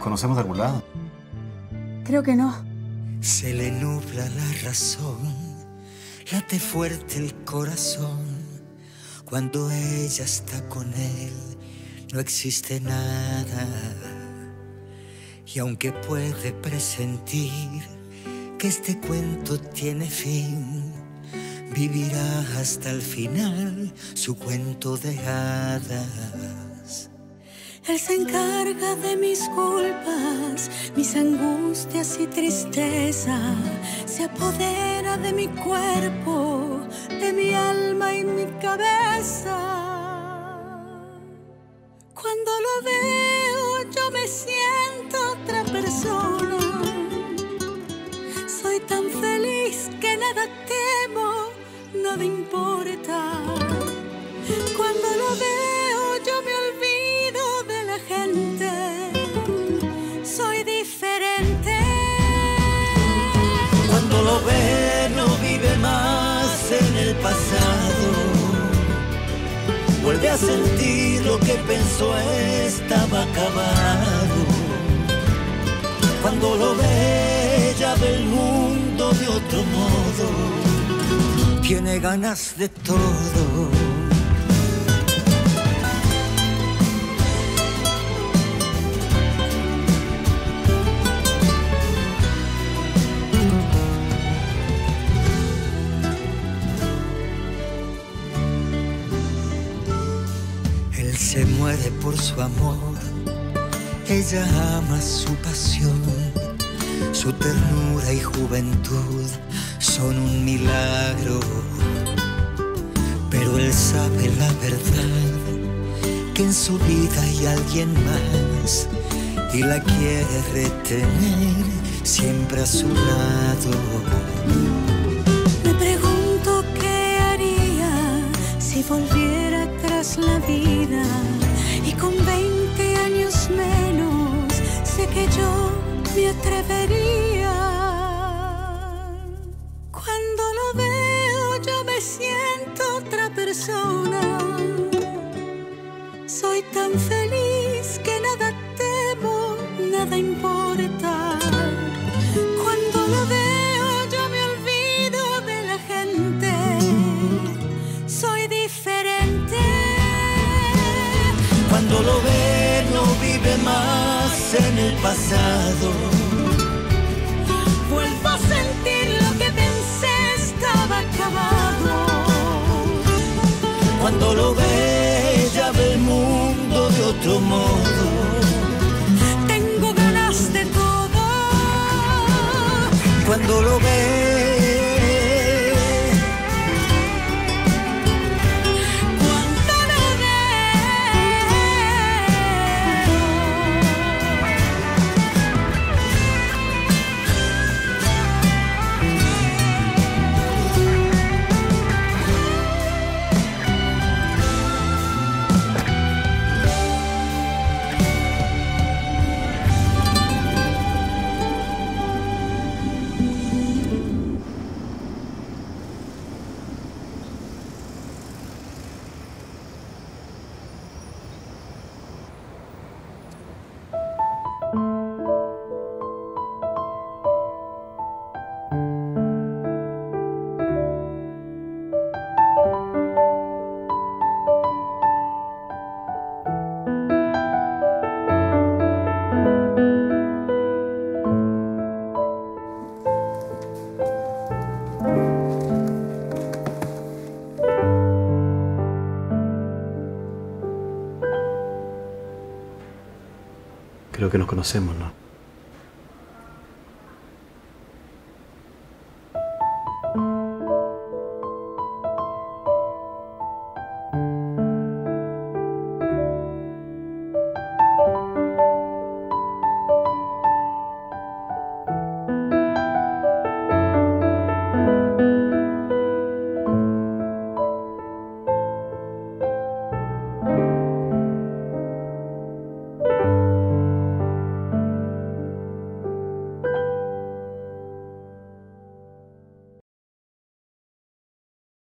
conocemos de algún lado. Creo que no. Se le nubla la razón, late fuerte el corazón. Cuando ella está con él, no existe nada. Y aunque puede presentir que este cuento tiene fin, vivirá hasta el final su cuento de hadas. Él se encarga de mis culpas, mis angustias y tristeza. Se apodera de mi cuerpo, de mi pasado. Vuelve a sentir lo que pensó estaba acabado. Cuando lo ve ya ve el mundo de otro modo. Tiene ganas de todo. Muere por su amor, ella ama su pasión, su ternura y juventud son un milagro. Pero él sabe la verdad, que en su vida hay alguien más y la quiere retener siempre a su lado. Que yo me atrevería. Cuando lo veo yo me siento otra persona. El pasado. Vuelvo a sentir lo que pensé estaba acabado. Cuando lo ve ya ve el mundo de otro modo. Tengo ganas de todo. Cuando lo ve Creo que nos conocemos, ¿no?